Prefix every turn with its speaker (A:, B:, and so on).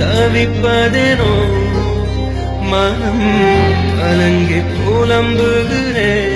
A: தவிப்பதேனோ? மனம் கலங்கி புலம்புகிறேன்